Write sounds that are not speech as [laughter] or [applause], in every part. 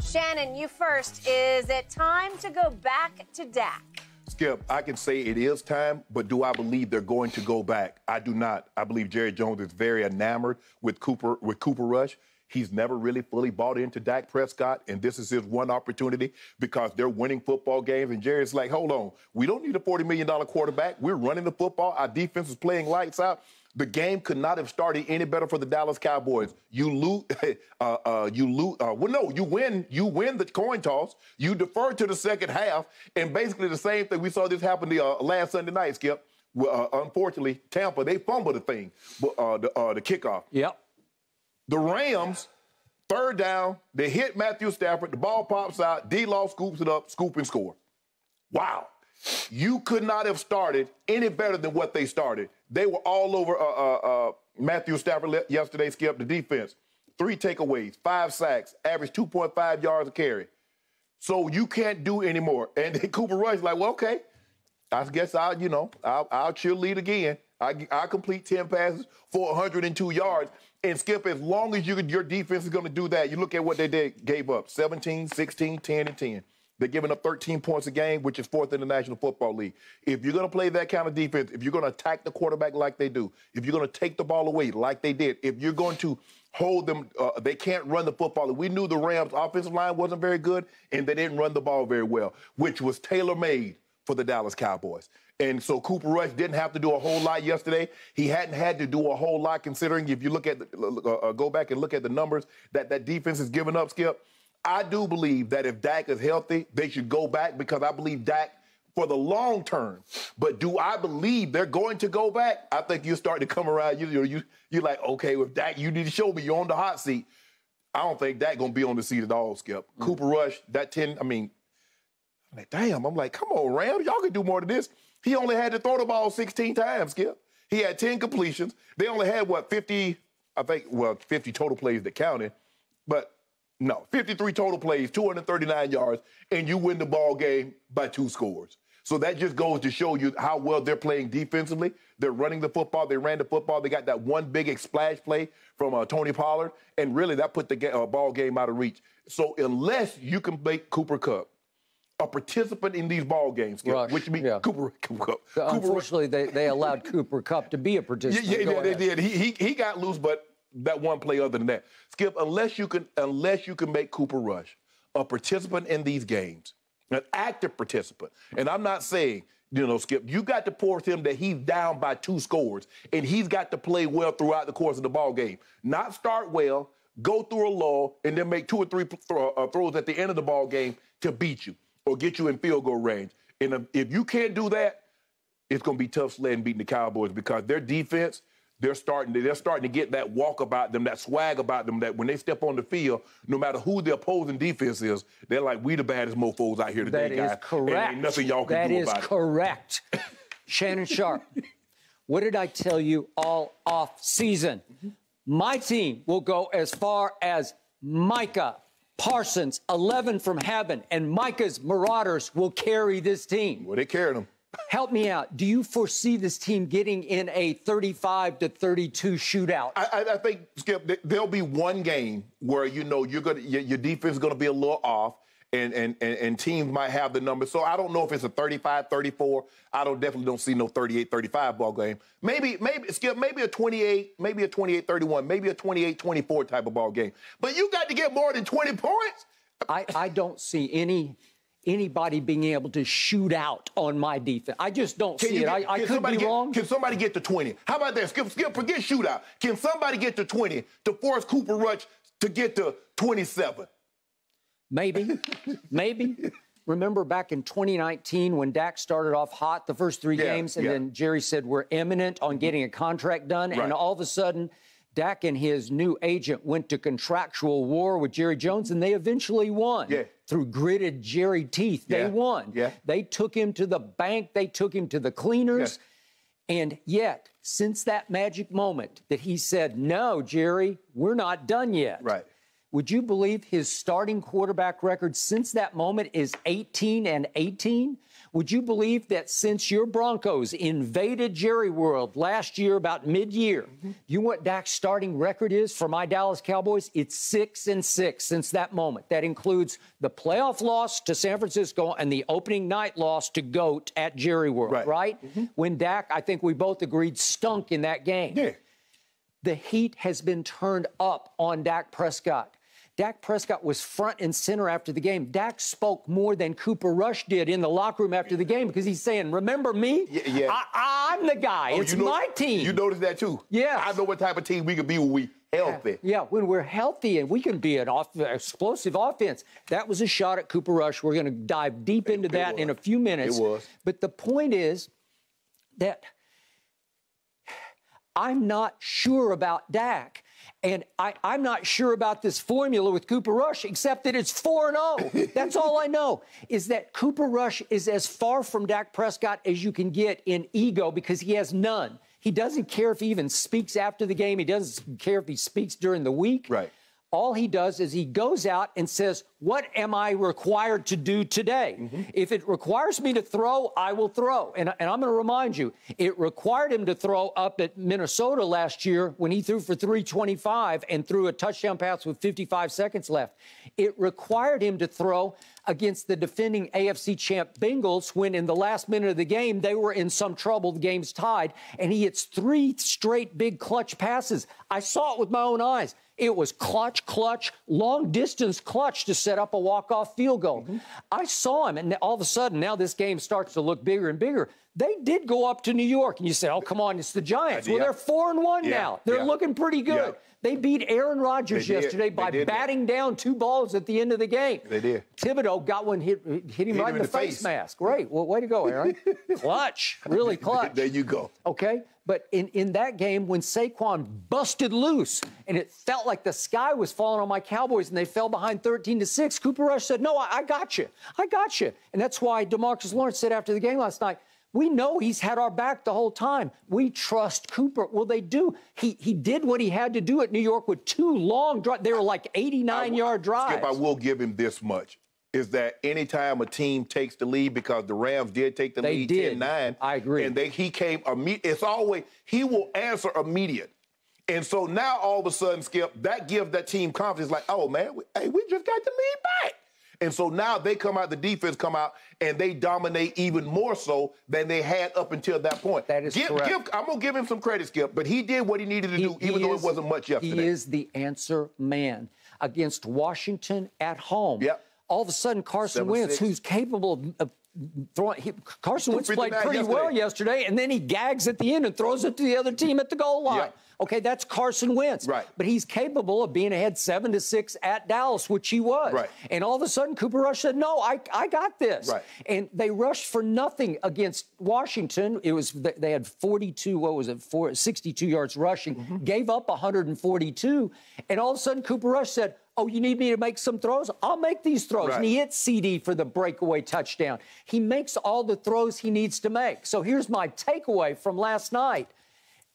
Shannon, you first. Is it time to go back to Dak? Skip, I can say it is time, but do I believe they're going to go back? I do not. I believe Jerry Jones is very enamored with Cooper with Cooper Rush. He's never really fully bought into Dak Prescott, and this is his one opportunity because they're winning football games. And Jerry's like, hold on, we don't need a $40 million quarterback. We're running the football. Our defense is playing lights out. The game could not have started any better for the Dallas Cowboys. You lose, [laughs] uh, uh, you lose. Uh, well, no, you win. You win the coin toss. You defer to the second half, and basically the same thing. We saw this happen the uh, last Sunday night, Skip. Uh, unfortunately, Tampa they fumbled the thing, uh, the, the kickoff. Yep. The Rams, third down, they hit Matthew Stafford. The ball pops out. D. Law scoops it up, scoop and score. Wow. You could not have started any better than what they started. They were all over uh, uh, uh, Matthew Stafford yesterday, Skip, the defense. Three takeaways, five sacks, average 2.5 yards a carry. So you can't do anymore. [laughs] And then Cooper Rush like, well, okay, I guess I'll, you know, I'll, I'll cheerlead again. I, I complete 10 passes for 102 yards. And Skip, as long as you, your defense is going to do that, you look at what they did, gave up 17, 16, 10, and 10. They're giving up 13 points a game, which is fourth in the National Football League. If you're going to play that kind of defense, if you're going to attack the quarterback like they do, if you're going to take the ball away like they did, if you're going to hold them, uh, they can't run the football. We knew the Rams' offensive line wasn't very good, and they didn't run the ball very well, which was tailor made for the Dallas Cowboys. And so Cooper Rush didn't have to do a whole lot yesterday. He hadn't had to do a whole lot considering if you look at the, uh, uh, go back and look at the numbers that that defense has given up, Skip. I do believe that if Dak is healthy, they should go back because I believe Dak for the long term. But do I believe they're going to go back? I think you start to come around. You you you're like, okay, with Dak, you need to show me you're on the hot seat. I don't think Dak gonna be on the seat at all, Skip. Mm-hmm. Cooper Rush, that 10, I mean, I'm like, damn, I'm like, come on, Rams, y'all can do more than this. He only had to throw the ball 16 times, Skip. He had 10 completions. They only had, what, 50, I think, well, 50 total plays that counted. But no, 53 total plays, 239 yards, and you win the ball game by two scores. So that just goes to show you how well they're playing defensively. They're running the football. They ran the football. They got that one big splash play from uh, Tony Pollard, and really that put the ga- uh, ball game out of reach. So unless you can make Cooper Kupp a participant in these ball games, Rush, which means yeah. Cooper, Cooper Kupp. Unfortunately, they, they allowed Cooper Kupp to be a participant. Yeah, yeah they did. He, he he got loose, but that one play other than that, Skip. Unless you can unless you can make Cooper Rush a participant in these games, an active participant, and I'm not saying. You know, Skip, you got to pour him that he's down by two scores, and he's got to play well throughout the course of the ball game. Not start well, go through a lull, and then make two or three uh, throws at the end of the ball game to beat you or get you in field goal range. And if you can't do that, it's going to be tough sledding beating the Cowboys because their defense, they're starting to, they're starting to get that walk about them, that swag about them. That when they step on the field, no matter who the opposing defense is, they're like, "We the baddest mofo's out here today, that guys." That is correct. And nothing y'all can that do about it. That is correct. [laughs] Shannon Sharpe, what did I tell you all off season? Mm-hmm. My team will go as far as Micah Parsons, 11 from heaven, and Micah's Marauders will carry this team. Well, they carried them. Help me out. Do you foresee this team getting in a 35 to 32 shootout? I, I think, Skip, there'll be one game where you know you're gonna your, your defense is gonna be a little off and, and, and, and, teams might have the numbers. So I don't know if it's a 35, 34. I don't definitely don't see no 38, 35 ball game. Maybe, maybe, Skip, maybe a 28, maybe a 28, 31, maybe a 28, 24 type of ball game. But you got to get more than 20 points. I, I don't see any anybody being able to shoot out on my defense. I just don't can see it. Get, I, I could be get, wrong. Can somebody get to 20? How about that? Skip, skip, forget shootout. Can somebody get to 20 to force Cooper Rush to get to 27? Maybe, [laughs] maybe. Remember back in 2019 when Dak started off hot the first three yeah, games, and yeah. then Jerry said we're imminent on mm-hmm. getting a contract done, right. and all of a sudden. Dak and his new agent went to contractual war with Jerry Jones, and they eventually won. Yeah. Through gritted Jerry teeth, they won. Yeah. They took him to the bank, they took him to the cleaners. And yet, since that magic moment that he said, No, Jerry, we're not done yet. Right Would you believe his starting quarterback record since that moment is 18 and 18? Would you believe that since your Broncos invaded Jerry World last year, about mid-year, mm-hmm. you know what Dak's starting record is for my Dallas Cowboys? It's six and six since that moment. That includes the playoff loss to San Francisco and the opening night loss to Goat at Jerry World, right? right? Mm-hmm. When Dak, I think we both agreed, stunk in that game. Yeah. The heat has been turned up on Dak Prescott. Dak Prescott was front and center after the game. Dak spoke more than Cooper Rush did in the locker room after the game because he's saying, Remember me? Yeah. yeah. I, am the guy. Oh, it's know, my team. You noticed that too? Yeah. I know what type of team we could be when we healthy. Yeah, when we're healthy and we can be an off, explosive offense. That was a shot at Cooper Rush. We're going to dive deep into it, that it in a few minutes. It was. But the point is that I'm not sure about Dak. And I, am not sure about this formula with Cooper Rush, except that it's 4 0. [laughs] That's all I know is that Cooper Rush is as far from Dak Prescott as you can get in ego because he has none. He doesn't care if he even speaks after the game. He doesn't care if he speaks during the week. Right. All he does is he goes out and says, What am I required to do today? Mm-hmm. If it requires me to throw, I will throw. And, and I'm going to remind you, it required him to throw up at Minnesota last year when he threw for 325 and threw a touchdown pass with 55 seconds left. It required him to throw against the defending AFC champ Bengals when in the last minute of the game they were in some trouble. The game's tied, and he hits three straight big clutch passes. I saw it with my own eyes. It was clutch, clutch, long distance clutch to set up a walk off field goal. Mm-hmm. I saw him, and all of a sudden, now this game starts to look bigger and bigger. They did go up to New York, and you say, oh, come on, it's the Giants. Well, they're 4 and 1 yeah. now. They're yeah. looking pretty good. Yeah. They beat Aaron Rodgers yesterday by batting that. down two balls at the end of the game. They did. Thibodeaux got one hit, hit him hit right him in the, face. face mask. Great. Well, way to go, Aaron. [laughs] clutch. Really [laughs] clutch. there you go. Okay. But in, in that game, when Saquon busted loose and it felt like the sky was falling on my Cowboys and they fell behind 13 to 6, Cooper Rush said, No, I, I got you. I got you. And that's why Demarcus Lawrence said after the game last night, we know he's had our back the whole time. We trust Cooper. Well, they do. He he did what he had to do at New York with two long drives. They were like 89 yard drives. Skip, I will give him this much is that anytime a team takes the lead, because the Rams did take the they lead did. 10-9. I agree. And they, he came immediate. It's always, he will answer immediate. And so now all of a sudden, Skip, that gives that team confidence like, oh, man, we, hey, we just got the lead back. And so now they come out, the defense come out, and they dominate even more so than they had up until that point. That is give, correct. Give, I'm gonna give him some credit, Skip, but he did what he needed to he, do, even though is, it wasn't much yesterday. He is the answer man against Washington at home. Yep all of a sudden Carson Seven, Wentz, six. who's capable of, throwing, he, Carson Wentz played pretty yesterday. well yesterday, and then he gags at the end and throws it to the other team at the goal line. Yeah. Okay, that's Carson Wentz. Right. But he's capable of being ahead seven to six at Dallas, which he was. Right. And all of a sudden, Cooper Rush said, "No, I, I got this." Right. And they rushed for nothing against Washington. It was they had 42, what was it, 62 yards rushing, mm-hmm. gave up 142, and all of a sudden, Cooper Rush said, Oh, you need me to make some throws? I'll make these throws. Right. And he hits CD for the breakaway touchdown. He makes all the throws he needs to make. So here's my takeaway from last night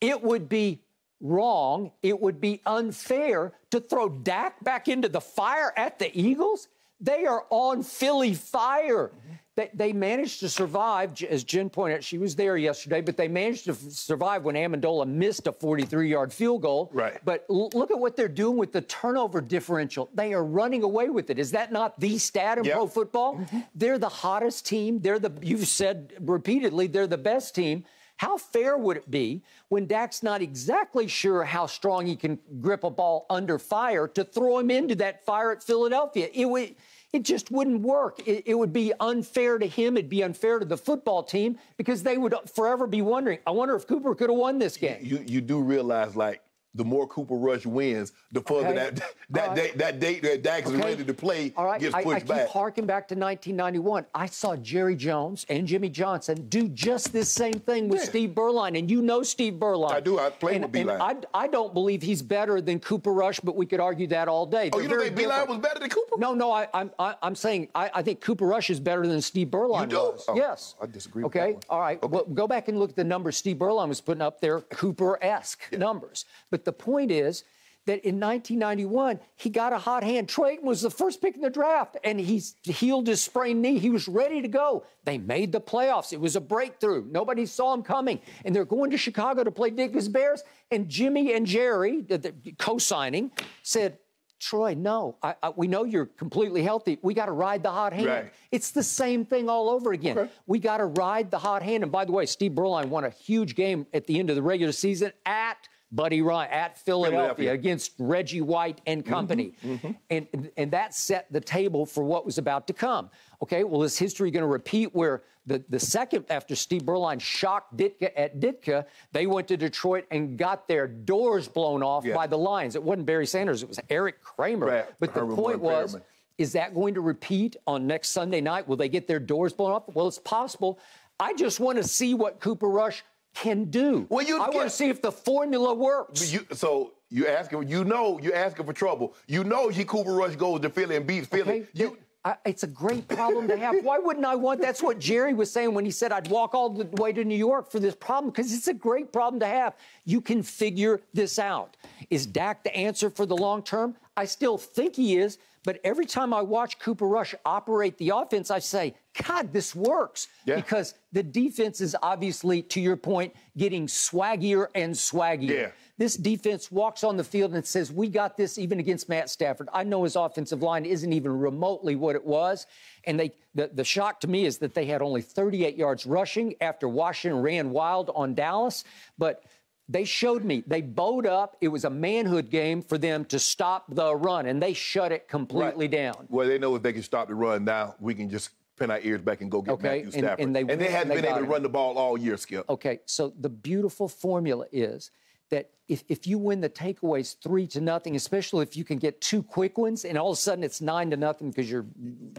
it would be wrong, it would be unfair to throw Dak back into the fire at the Eagles. They are on Philly fire. They, they, managed to survive, as Jen pointed out. She was there yesterday, but they managed to survive when Ammendola missed a 43-yard field goal. Right. But look at what they're doing with the turnover differential. They are running away with it. Is that not the stat in yep. pro football? Mm-hmm. They're the hottest team. They're the you've said repeatedly they're the best team. How fair would it be when Dak's not exactly sure how strong he can grip a ball under fire to throw him into that fire at Philadelphia? It would it just wouldn't work. It, it, would be unfair to him. It'd be unfair to the football team because they would forever be wondering, I wonder if Cooper could have won this game. You, you do realize, like, the more Cooper Rush wins, the further okay. that [laughs] that right. date that date that Dak is ready to play All right. gets pushed I, I back. I keep harking back to 1991. I saw Jerry Jones and Jimmy Johnson do just this same thing with yeah. Steve Beuerlein, and you know Steve Beuerlein. I do. I play and, with Beuerlein. I, I don't believe he's better than Cooper Rush, but we could argue that all day. Oh, They're oh, you don't think Beuerlein was better than Cooper? No, no. I, I'm I, am i am saying I, I, think Cooper Rush is better than Steve Beuerlein you do? was. Oh, yes. I disagree. Okay. All right. Okay. Well, go back and look at the numbers Steve Beuerlein was putting up there, Cooper-esque numbers. But the point is that in 1991 he got a hot hand. Troy Aikman was the first pick in the draft, and he healed his sprained knee. He was ready to go. They made the playoffs. It was a breakthrough. Nobody saw him coming, and they're going to Chicago to play Ditka's Bears. And Jimmy and Jerry, the, the co-signing, said, Troy, no, I, I, we know you're completely healthy. We got to ride the hot hand. Right. It's the same thing all over again. Okay. We got to ride the hot hand. And by the way, Steve Beuerlein won a huge game at the end of the regular season at Buddy Ryan at Philadelphia, against Reggie White and mm-hmm, company. Mm-hmm, mm-hmm. And, and that set the table for what was about to come. Okay, well, is history going to repeat where the, the second after Steve Beuerlein shocked Ditka at Ditka, they went to Detroit and got their doors blown off yeah. by the Lions. It wasn't Barry Sanders, it was Eric Kramer. Right. But the point was, is that going to repeat on next Sunday night? Will they get their doors blown off? Well, it's possible. I just want to see what Cooper Rush can do. Well, you I want to see if the formula works. You, so you asking, you know, you're asking for trouble. You know, he Cooper Rush goes to Philly and beats Philly. Okay. You, I, it's a great problem to have. Why wouldn't I want? That's what Jerry was saying when he said I'd walk all the way to New York for this problem because it's a great problem to have. You can figure this out. Is Dak the answer for the long term? I still think he is, but every time I watch Cooper Rush operate the offense, I say, God, this works. Yeah. Because the defense is obviously, to your point, getting swaggier and swaggier. Yeah. This defense walks on the field and says, We got this even against Matt Stafford. I know his offensive line isn't even remotely what it was. And they the, the shock to me is that they had only 38 yards rushing after Washington ran wild on Dallas. But they showed me they bowed up. It was a manhood game for them to stop the run, and they shut it completely right. down. Well, they know if they can stop the run now, we can just pin our ears back and go get okay. Matthew Stafford. And, and they, and they haven't been able to run the ball all year, Skip. Okay, so the beautiful formula is that if, if you win the takeaways three to nothing, especially if you can get two quick ones, and all of a sudden it's nine to nothing because your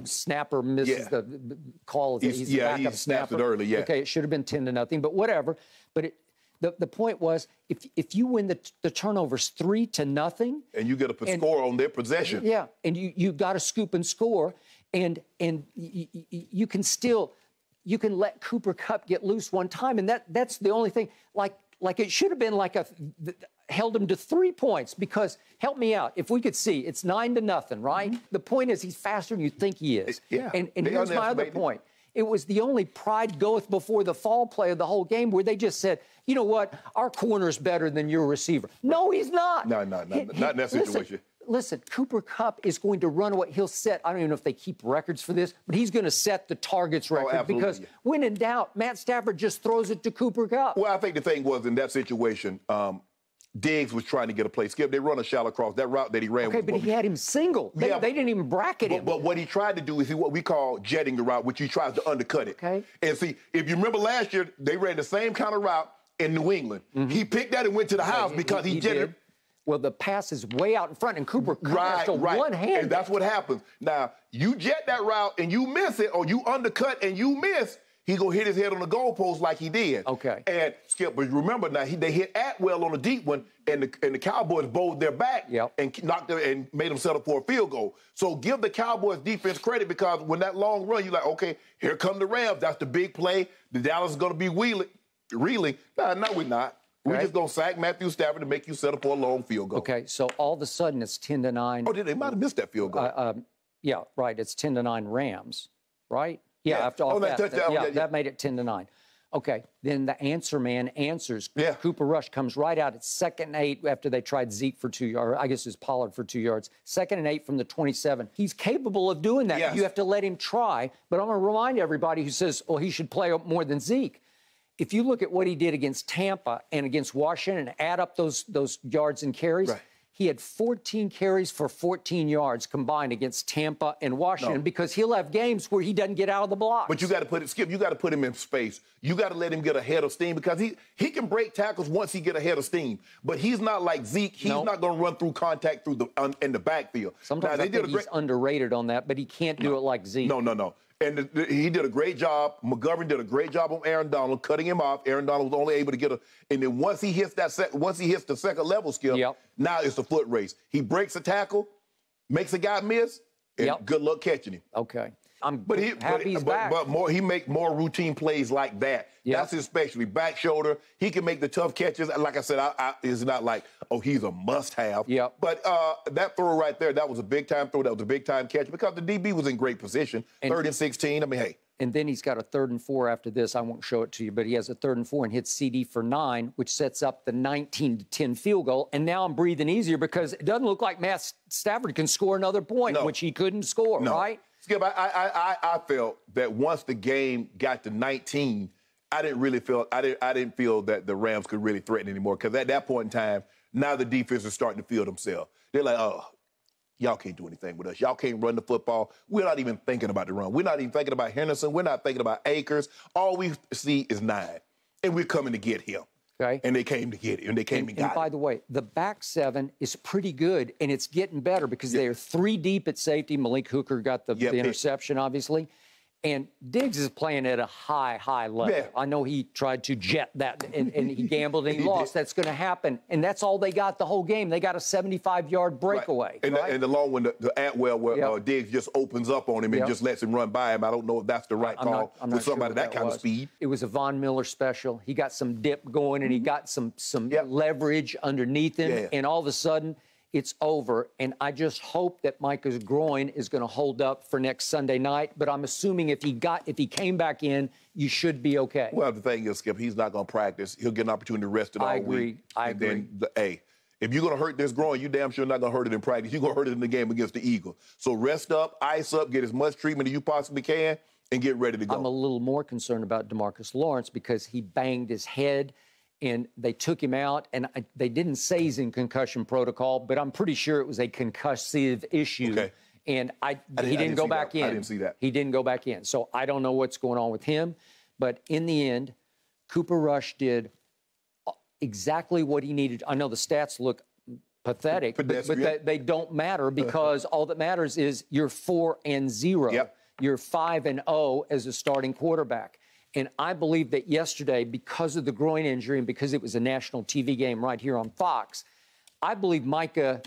snapper misses yeah. the call. He's, he's yeah, he snaps it early. Yeah. Okay, it should have been ten to nothing, but whatever. But it, the, the point was if if you win the, the turnovers three to nothing, and you get a and, score on their possession, yeah, and you you got to scoop and score, and and y- y- you can still you can let Cooper Kupp get loose one time, and that that's the only thing. Like like it should have been like a held him to three points because help me out. If we could see, it's nine to nothing, right? Mm-hmm. The point is he's faster than you think he is. Yeah. And, and here's my other point. It was the only pride goeth before the fall play of the whole game where they just said, you know what, our corner's better than your receiver. No, he's not. No, no, no, not in that situation. Listen, listen, Cooper Kupp is going to run what he'll set. I don't even know if they keep records for this, but he's going to set the targets oh, record oh, because when in doubt, Matt Stafford just throws it to Cooper Kupp. Well, I think the thing was in that situation, um, Diggs was trying to get a play. Skip, they run a shallow cross. That route that he ran. Okay, but he had him single. They, yeah, they didn't even bracket but, him. But what he tried to do is what we call jetting the route, which he tries to undercut it. Okay. And see, if you remember last year, they ran the same kind of route in New England. Mm-hmm. He picked that and went to the house yeah, because he, he, he jetted. Did. Well, the pass is way out in front, and Cooper right, right. one hand. And that's what happens. Now, you jet that route and you miss it, or you undercut and you miss, he gonna hit his head on the goalpost like he did. Okay. And Skip, but remember now, he, they hit Atwell on a deep one, and the and the Cowboys bowled their back yep. and knocked them and made them settle for a field goal. So give the Cowboys defense credit because when that long run, you're like, okay, here come the Rams. That's the big play. The Dallas is gonna be wheeling, reeling. Nah, no, we're not. We're just gonna sack Matthew Stafford to make you settle for a long field goal. Okay, so all of a sudden it's ten to nine. Oh, did they might have missed that field goal? Uh, um, yeah, right. It's ten to nine Rams, right? Yeah, yeah. after all oh, that, that, that, yeah, yeah, that made it ten to nine. Okay, then the answer man answers. Yeah. Cooper Rush comes right out at second and eight after they tried Zeke for two yards. I guess it was Pollard for two yards. Second and eight from the 27. He's capable of doing that. Yes. You have to let him try. But I'm going to remind everybody who says, well, he should play more than Zeke if you look at what he did against Tampa and against Washington and add up those those yards and carries, right. he had 14 carries for 14 yards combined against Tampa and Washington no. because he'll have games where he doesn't get out of the block. But you got to put it, Skip. You got to put him in space. You got to let him get ahead of steam because he he can break tackles once he get ahead of steam. But he's not like Zeke. He's not going to run through contact through the in the backfield. Sometimes now, I think he's great... underrated on that, but he can't do no. it like Zeke. No, no, no. And he did a great job. McGovern did a great job on Aaron Donald, cutting him off. Aaron Donald was only able to get a. And then once he hits that, sec, once he hits the second level skill, yep. now it's a foot race. He breaks a tackle, makes a guy miss, and yep. good luck catching him. Okay. I'm but he, happy but, he's but, back. But more, he make more routine plays like that. Yep. That's his specialty. Back shoulder. He can make the tough catches. Like I said, I, I, it's not like oh, he's a must-have. Yep. But uh, that throw right there, that was a big-time throw. That was a big-time catch because the DB was in great position. And, third and 16. I mean, hey. And then he's got a third and four after this. I won't show it to you, but he has a third and four and hits CD for nine, which sets up the 19 to 10 field goal. And now I'm breathing easier because it doesn't look like Matt Stafford can score another point, no. which he couldn't score, no. right? Skip, I, I, I, I felt that once the game got to 19, I didn't really feel I didn't I didn't feel that the Rams could really threaten anymore because at that point in time, now the defense is starting to feel themselves. They're like, oh, y'all can't do anything with us. Y'all can't run the football. We're not even thinking about the run. We're not even thinking about Henderson. We're not thinking about Akers. All we see is nine, and we're coming to get him. Okay. And they came to get it, and they came and, and got and by it. the way, the back seven is pretty good, and it's getting better because they're three deep at safety. Malik Hooker got the, Yep, the interception, obviously. And Diggs is playing at a high, high level. Yeah. I know he tried to jet that and, and he gambled and [laughs] he, He lost. did. That's going to happen. And that's all they got the whole game. They got a 75 yard breakaway. And, right? the, and the long one, the, the Atwell, where Yep. uh, Diggs just opens up on him and Yep. just lets him run by him. I don't know if that's the right I'm call not, with sure somebody that, kind was. of speed. It was a Von Miller special. He got some dip going and he got some some Yep. leverage underneath him, Yeah. and all of a sudden it's over. And I just hope that Micah's groin is going to hold up for next Sunday night. But I'm assuming if he got if he came back in, you should be okay. Well, the thing is, Skip, he's not going to practice. He'll get an opportunity to rest it all week. I agree. week. I and Then, the, hey, if you're going to hurt this groin, you damn sure not going to hurt it in practice. You're going to hurt it in the game against the Eagles. So rest up, ice up, get as much treatment as you possibly can, and get ready to go. I'm a little more concerned about Demarcus Lawrence because he banged his head and they took him out. And I, they didn't say he's in concussion protocol, but I'm pretty sure it was a concussive issue. Okay. And I, I didn't- he didn't, didn't go back that. in. I didn't see that. He didn't go back in. So I don't know what's going on with him. But in the end, Cooper Rush did exactly what he needed. I know the stats look pathetic, but, but they, they don't matter uh-huh. because all that matters is you're four and zero. Yep. You're five and zero as a starting quarterback. And I believe that yesterday, because of the groin injury and because it was a national TV game right here on Fox, I believe Micah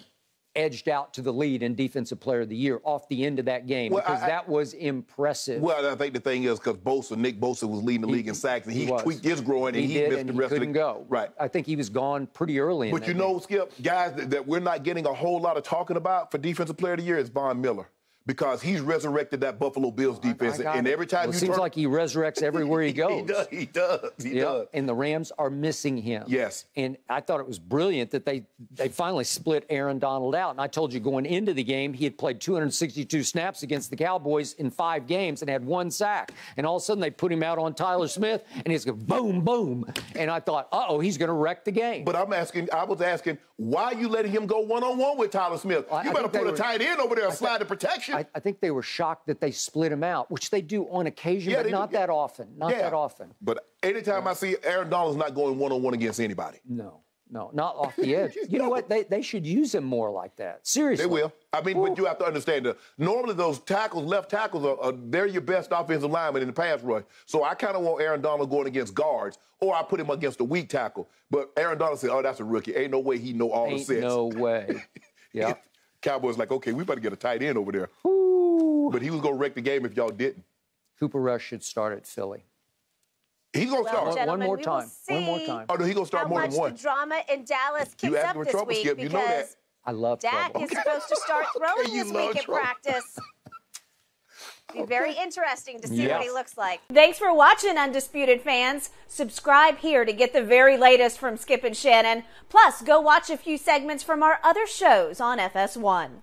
edged out to the lead in Defensive Player of the Year off the end of that game Well, because I- that was impressive. well, I think the thing is because Bosa, Nick Bosa was leading the league in sacks, and he, was. tweaked his groin, and he, he, did, missed and the he rest couldn't of the go. Right. I think he was gone pretty early. In But you game. know, Skip, guys that, that we're not getting a whole lot of talking about for Defensive Player of the Year is Von Miller because he's resurrected that Buffalo Bills defense, I got and it. every time Well, it seems turn, like he resurrects everywhere he [laughs] goes. he does, he does, he Yeah, does. and the Rams are missing him. Yes. And I thought it was brilliant that they they finally split Aaron Donald out. And I told you going into the game, he had played 262 snaps against the Cowboys in five games and had one sack. And all of a sudden they put him out on Tyler Smith, and he's going boom, boom. And I thought, uh oh, he's going to wreck the game. But I'm asking, I was asking, why are you letting him go one on one with Tyler Smith? I- you I better think put a were- tight end over there and slide the protection. I, I think they were shocked that they split him out, which they do on occasion, Yeah, but they do. not that often. Not yeah. that often. But anytime I see Aaron Donald's not going one on one against anybody, No, no, not off the [laughs] edge. You know what? They, they should use him more like that. Seriously. they will. I mean, but you have to understand that normally those tackles, left tackles, are, are they're your best offensive lineman in the pass rush. So I kind of want Aaron Donald going against guards, or I put him against a weak tackle. But Aaron Donald said, "Oh, that's a rookie. Ain't no way he know all the Ain't sets." no way. [laughs] Yeah. Cowboys like, okay, we better get a tight end over there. But he was gonna wreck the game if y'all didn't. Cooper Rush should start at Philly. He's gonna Well, start. One more time. One more time. oh no, he gonna start How more much than one. the drama in Dallas You kicks asking up this trouble, week Skip. You know that. because I love Dak trouble. is supposed to start [laughs] throwing You this love week at practice. Be very interesting to see Yes. what he looks like. Thanks for watching, Undisputed fans. Subscribe here to get the very latest from Skip and Shannon. Plus, go watch a few segments from our other shows on FS1.